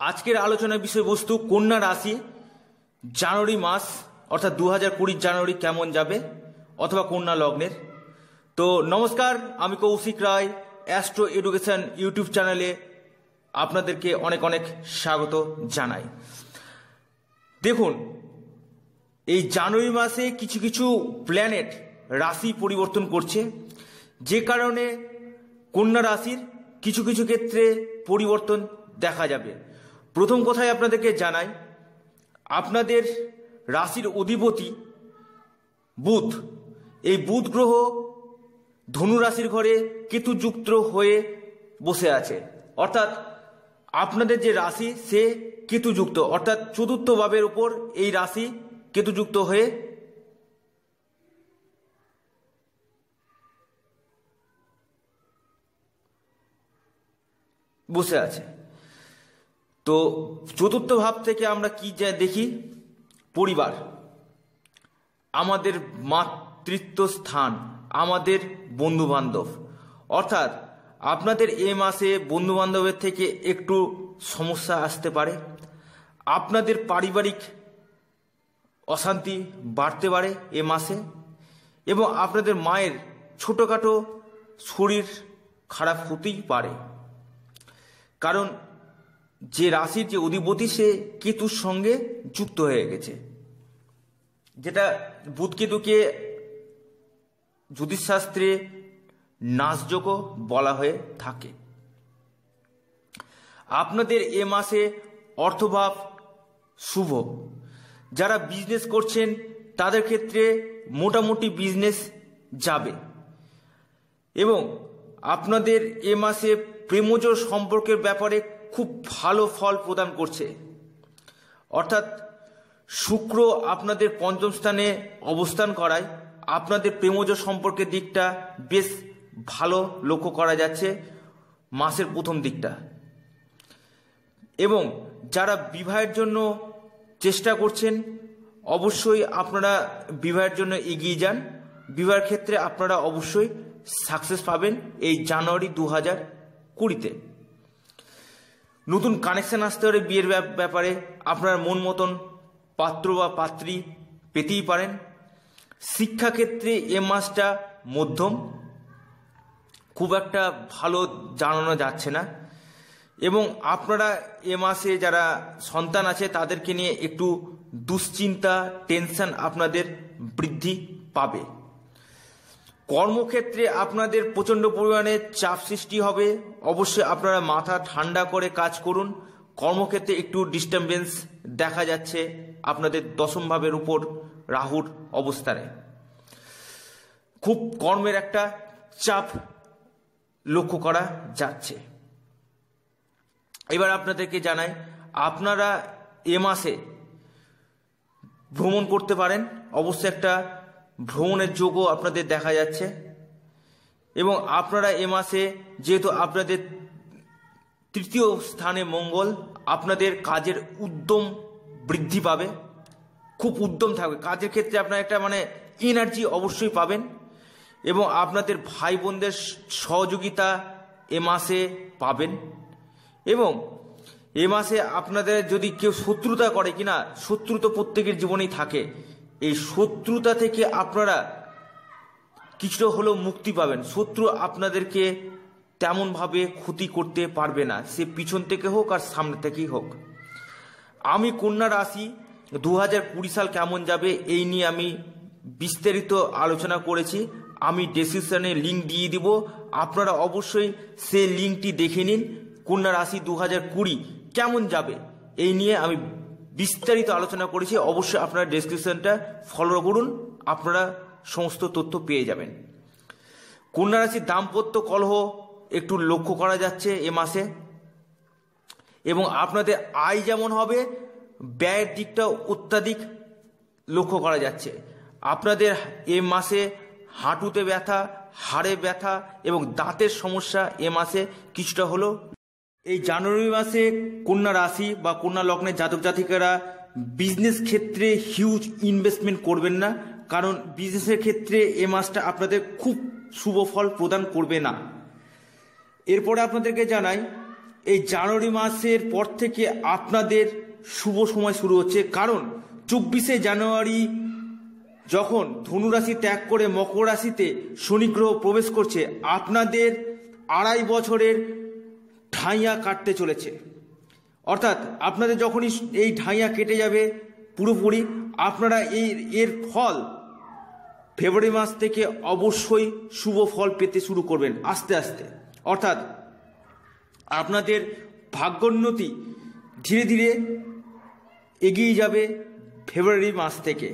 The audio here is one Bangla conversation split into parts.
আজকের আলোচনার বিষয়বস্তু কন্যা রাশি। জানুয়ারি মাস, অর্থাৎ দু হাজার কুড়ির জানুয়ারি কেমন যাবে? অথবা কন্যা লগ্নের। তো নমস্কার, আমি Kaushik Roy, astro education YouTube চ্যানেলে আপনাদেরকে অনেক অনেক স্বাগত জানাই। দেখুন, এই জানুয়ারি মাসে কিছু কিছু প্ল্যানেট রাশি পরিবর্তন করছে। যে কারণে কন্যা রাশির কিছু কিছু ক্ষেত্রে পরিবর্তন দেখা যাবে। প্রথম কথায় আপনাদেরকে জানাই, আপনাদের রাশির অধিপতি বুধ। এই বুধ গ্রহ ধনু রাশির ঘরে কেতুযুক্ত হয়ে বসে আছে। অর্থাৎ আপনাদের যে রাশি, সে কেতুযুক্ত। অর্থাৎ চতুর্থ ভাবের উপর এই রাশি কেতুযুক্ত হয়ে বসে আছে। তো চতুর্থ ভাব থেকে আমরা কি যা দেখি? পরিবার। আমাদের মাতৃত্ব স্থান, আমাদের বন্ধু বান্ধব অর্থাৎ আপনাদের এ মাসে বন্ধু বান্ধবের থেকে একটু সমস্যা আসতে পারে। আপনাদের পারিবারিক অশান্তি বাড়তে পারে এ মাসে। এবং আপনাদের মায়ের ছোটোখাটো শরীর খারাপ হতেই পারে। কারণ যে রাশির যে অধিপতি, সে কেতুর সঙ্গে যুক্ত হয়ে গেছে। যেটা বুধ কেতুকে জ্যোতিষশাস্ত্রে নাচযোগ্য বলা হয়ে থাকে। আপনাদের এ মাসে অর্থভাব শুভ। যারা বিজনেস করছেন, তাদের ক্ষেত্রে মোটামুটি বিজনেস যাবে। এবং আপনাদের এ মাসে প্রেমজ সম্পর্কের ব্যাপারে খুব ভালো ফল প্রদান করছে। অর্থাৎ শুক্র আপনাদের পঞ্চম স্থানে অবস্থান করায়, আপনাদের প্রেমজ সম্পর্কের দিকটা বেশ ভালো লক্ষ্য করা যাচ্ছে মাসের প্রথম দিকটা। এবং যারা বিবাহের জন্য চেষ্টা করছেন, অবশ্যই আপনারা বিবাহের জন্য এগিয়ে যান। বিবাহের ক্ষেত্রে আপনারা অবশ্যই সাকসেস পাবেন এই জানুয়ারি দু হাজার কুড়িতে। নতুন কানেকশন আসতে পারে বিয়ের ব্যাপারে আপনার মন মতন পাত্র বা পাত্রী পেতেই পারেন। শিক্ষাক্ষেত্রে এ মাসটা মধ্যম। খুব একটা ভালো জানানো যাচ্ছে না। এবং আপনারা এ মাসে যারা সন্তান আছে, তাদেরকে নিয়ে একটু দুশ্চিন্তা টেনশন আপনাদের বৃদ্ধি পাবে। কর্মক্ষেত্রে আপনাদের প্রচণ্ড পরিমাণে চাপ সৃষ্টি হবে। অবশ্যই আপনারা মাথা ঠান্ডা করে কাজ করুন। কর্মক্ষেত্রে একটু ডিস্টারবেন্স দেখা যাচ্ছে আপনাদের দশম ভাবের উপর রাহুর অবস্থানে। খুব কর্মের একটা চাপ লক্ষ্য করা যাচ্ছে। এবার আপনাদেরকে জানাই, আপনারা এ মাসে ভ্রমণ করতে পারেন। অবশ্যই একটা ভ্রমণের যোগও আপনাদের দেখা যাচ্ছে। এবং আপনারা এ মাসে যেহেতু আপনাদের তৃতীয় স্থানে মঙ্গল, আপনাদের কাজের উদ্যম বৃদ্ধি পাবে। খুব উদ্যম থাকবে। কাজের ক্ষেত্রে আপনার একটা মানে এনার্জি অবশ্যই পাবেন। এবং আপনাদের ভাই বোনদের সহযোগিতা এ মাসে পাবেন। এবং এ মাসে আপনাদের যদি কেউ শত্রুতা করে কিনা, শত্রু তো প্রত্যেকের জীবনেই থাকে। এই শত্রুতা থেকে আপনারা কিছুটা হলেও মুক্তি পাবেন। শত্রু আপনাদেরকে তেমনভাবে ক্ষতি করতে পারবে না। সে পিছন থেকে হোক আর সামনে থেকেই হোক। আমি কন্যা রাশি দু হাজার কুড়ি সাল কেমন যাবে এই নিয়ে আমি বিস্তারিত আলোচনা করেছি। আমি ডেসক্রিপশানে লিঙ্ক দিয়ে দিব। আপনারা অবশ্যই সে লিঙ্কটি দেখে নিন। কন্যা রাশি দু হাজার কুড়ি কেমন যাবে এই নিয়ে আমি বিস্তারিত আলোচনা করেছি, অবশ্যই আপনারা ডেসক্রিপশনটা ফলো করুন, আপনারা সমস্ত তথ্য পেয়ে যাবেন। কন্যা রাশির দাম্পত্য কলহ একটু লক্ষ্য করা যাচ্ছে এ মাসে। এবং আপনাদের আয় যেমন হবে, ব্যয়ের দিকটাও অত্যাধিক লক্ষ্য করা যাচ্ছে। আপনাদের এ মাসে হাঁটুতে ব্যথা, হাড়ে ব্যথা এবং দাঁতের সমস্যা এ মাসে কিছুটা হলো এই জানুয়ারি মাসে কন্যা রাশি বা কন্যা লগ্নের জাতক জাতিকারা বিজনেস ক্ষেত্রে হিউজ ইনভেস্টমেন্ট করবেন না, কারণ বিজনেসের ক্ষেত্রে এ মাসটা আপনাদের খুব শুভ ফল প্রদান করবে না। এরপরে আপনাদেরকে জানাই, এই জানুয়ারি মাসের পর থেকে আপনাদের শুভ সময় শুরু হচ্ছে। কারণ চব্বিশে জানুয়ারি যখন ধনুরাশি ত্যাগ করে মকর রাশিতে শনি গ্রহ প্রবেশ করছে, আপনাদের আড়াই বছরের ঠাইয়া কাটতে চলেছে। অর্থাৎ আপনাদের যখনই এই ঢাইয়া কেটে যাবে পুরোপুরি, আপনারা এই, এর ফল ফেব্রুয়ারি মাস থেকে অবশ্যই শুভ ফল পেতে শুরু করবেন আস্তে আস্তে। অর্থাৎ আপনাদের ভাগ্যোন্নতি ধীরে ধীরে এগিয়ে যাবে ফেব্রুয়ারি মাস থেকে।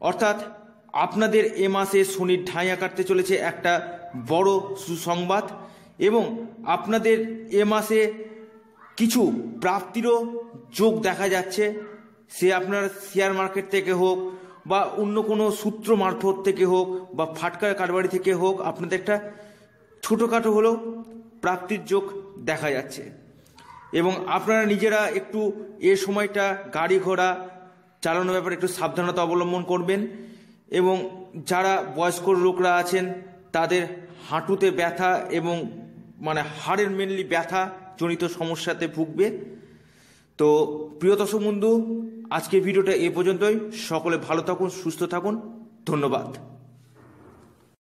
অর্থাৎ আপনাদের এ মাসে শনির ঠাঁইয়া কাটতে চলেছে একটা বড় সুসংবাদ। এবং আপনাদের এ মাসে কিছু প্রাপ্তিরও যোগ দেখা যাচ্ছে। সে আপনার শেয়ার মার্কেট থেকে হোক বা অন্য কোনো সূত্র মারফত থেকে হোক বা ফাটকার কারবারি থেকে হোক, আপনাদের একটা ছোটোখাটো হলেও প্রাপ্তির যোগ দেখা যাচ্ছে। এবং আপনারা নিজেরা একটু এ সময়টা গাড়ি ঘোড়া চালানোর ব্যাপারে একটু সাবধানতা অবলম্বন করবেন এবং যারা বয়স্ক লোকরা আছেন, তাদের হাঁটুতে ব্যথা এবং মানে হাড়ের মেনলি ব্যথা জনিত সমস্যাতে ভুগবে। তো প্রিয় দর্শক বন্ধু, আজকের ভিডিওটা এ পর্যন্তই। সকলে ভালো থাকুন, সুস্থ থাকুন। ধন্যবাদ।